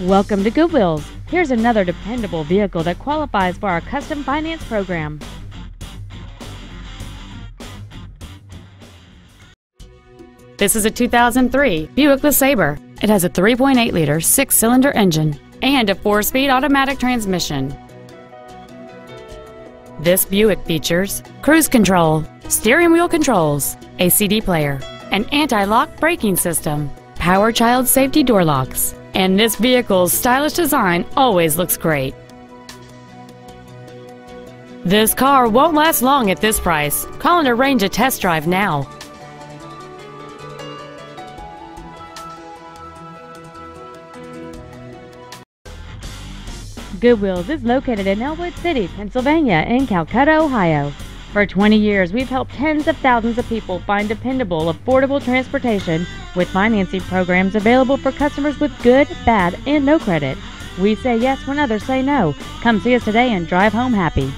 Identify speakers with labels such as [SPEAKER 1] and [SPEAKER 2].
[SPEAKER 1] Welcome to Good Wheels. Here's another dependable vehicle that qualifies for our custom finance program.
[SPEAKER 2] This is a 2003 Buick LeSabre. It has a 3.8 liter six cylinder engine and a four speed automatic transmission. This Buick features cruise control, steering wheel controls, a CD player, an anti lock braking system, power child safety door locks, and this vehicle's stylish design always looks great. This car won't last long at this price. Call and arrange a test drive now.
[SPEAKER 1] Good Wheels is located in Ellwood City, Pennsylvania, and Calcutta, Ohio. For 20 years, we've helped tens of thousands of people find dependable, affordable transportation with financing programs available for customers with good, bad, and no credit. We say yes when others say no. Come see us today and drive home happy.